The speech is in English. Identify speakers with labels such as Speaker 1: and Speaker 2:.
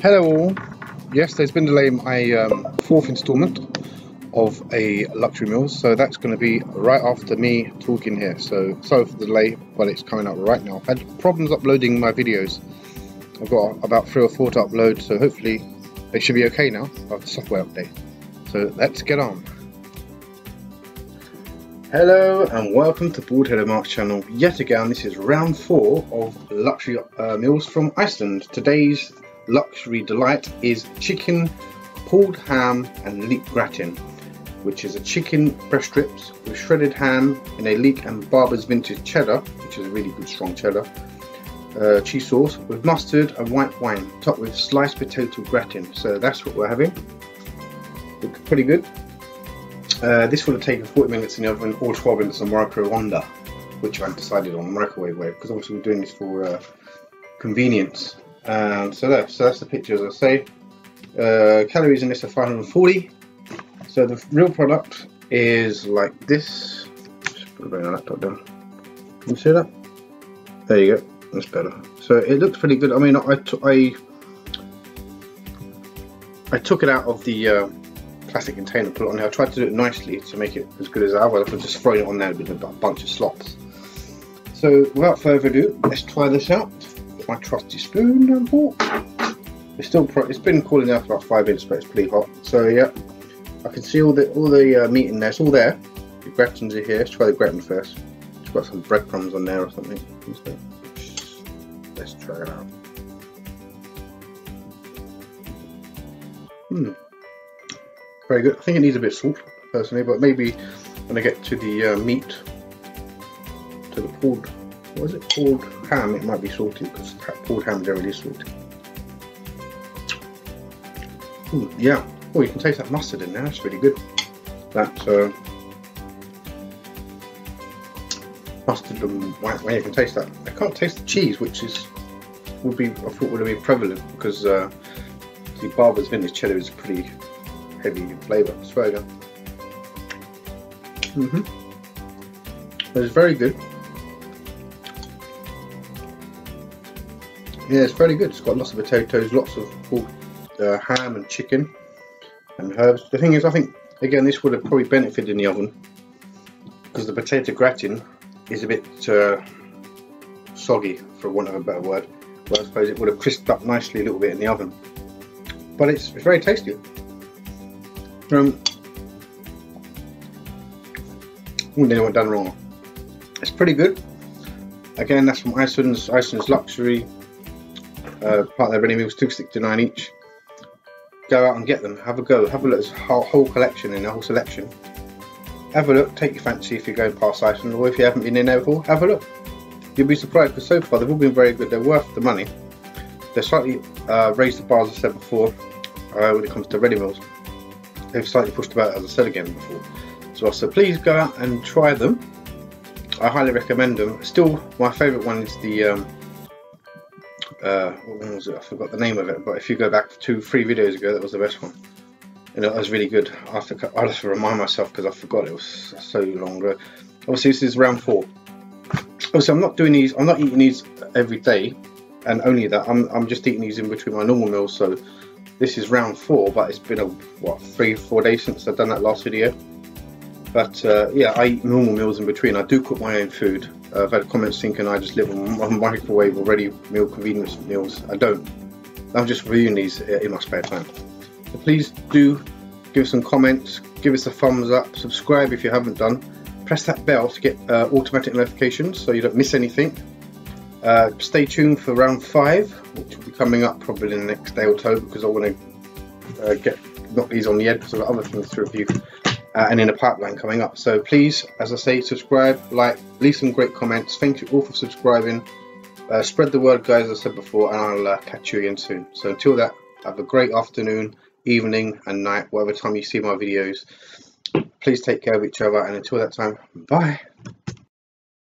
Speaker 1: Hello all. Yes, there's been delay my um, fourth instalment of a luxury meals, so that's going to be right after me talking here. So sorry for the delay, but it's coming up right now. I've had problems uploading my videos. I've got about three or four to upload, so hopefully they should be okay now after software update. So let's get on. Hello and welcome to Baldheaded Mark's channel. Yet again, this is round four of luxury uh, meals from Iceland. Today's luxury delight is chicken, pulled ham and leek gratin, which is a chicken breast strips with shredded ham in a leek and Barber's vintage cheddar, which is a really good strong cheddar, uh, cheese sauce with mustard and white wine, topped with sliced potato gratin. So that's what we're having. Looks pretty good. Uh, this would have taken 40 minutes in the oven or 12 minutes on microwave, which I decided on microwave way because obviously we're doing this for uh, convenience. And so there, so that's the picture as I say. Uh, calories in this are 540. So the real product is like this. Just put my laptop down. Can you see that? There you go. That's better. So it looks pretty good. I mean, I, I, I took it out of the uh, plastic container, put it on there. I tried to do it nicely to make it as good as I was. I was just throwing it on there with a bunch of slots. So without further ado, let's try this out. My trusty spoon and fork. It's still it's been cooling down for about five minutes, but it's pretty hot. So yeah, I can see all the all the uh, meat in there. It's all there. The gratins are here. Let's try the gratin first. It's got some breadcrumbs on there or something. Let's try it out. Hmm very good. I think it needs a bit of salt personally, but maybe when I get to the uh, meat, to the pulled, what is it, pulled ham, it might be salty because pulled ham generally is salty. Ooh, yeah, oh you can taste that mustard in there, that's really good. That uh, mustard and white wine, you can taste that. I can't taste the cheese, which is would be I thought would have been prevalent because uh, the Barber's vintage cheddar is pretty heavy in flavour. It's very good. -hmm. It's very good. Yeah, it's very good. It's got lots of potatoes, lots of uh, ham and chicken and herbs. The thing is, I think, again, this would have probably benefited in the oven because the potato gratin is a bit uh, soggy, for want of a better word. Well, I suppose it would have crisped up nicely a little bit in the oven. But it's, it's very tasty. Um, then what done wrong. It's pretty good. Again, that's from Iceland's Iceland's luxury. Uh, part of their ready meals, two sixty nine each. Go out and get them. Have a go. Have a look. There's a whole, collection in the whole selection. Have a look. Take your fancy if you're going past Iceland, or if you haven't been in there before, have a look. You'll be surprised because so far they've all been very good. They're worth the money. They're slightly uh, raised the bars, as I said before, uh, when it comes to ready meals they've slightly pushed about as I said again before well. So please go out and try them. I highly recommend them. Still, my favourite one is the um, uh, what was it? I forgot the name of it. But if you go back two, three videos ago, that was the best one. And it was really good. I have to, I have to remind myself because I forgot it was so long ago. Obviously, this is round four. Obviously, I'm not doing these. I'm not eating these every day, and only that. I'm I'm just eating these in between my normal meals. So this is round four, but it's been a what three, four days since I've done that last video. But uh, yeah, I eat normal meals in between. I do cook my own food. Uh, I've had comments thinking I just live on microwave or ready meal convenience meals. I don't. I'm just reviewing these in my spare time. So please do give us some comments, give us a thumbs up, subscribe if you haven't done. Press that bell to get uh, automatic notifications so you don't miss anything. Uh, stay tuned for round five, which will be coming up probably in the next day or so because I want to uh, get knock these on the head because I've got other things to review uh, and in a pipeline coming up. So please, as I say, subscribe, like, leave some great comments. Thank you all for subscribing. Uh, spread the word, guys, as I said before, and I'll uh, catch you again soon. So until that, have a great afternoon, evening, and night, whatever time you see my videos. Please take care of each other, and until that time, bye.